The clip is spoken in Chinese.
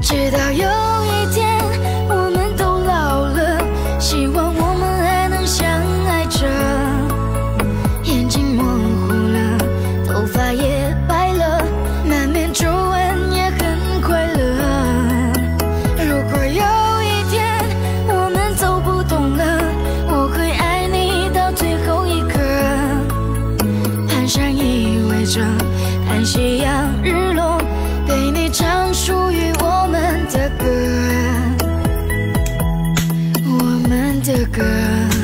直到有一天我们都老了希望我们还能相爱着眼睛模糊了头发也白了满面皱纹也很快乐如果有一天我们走不动了我会爱你到最后一刻蹒跚依偎着看夕阳日落的歌。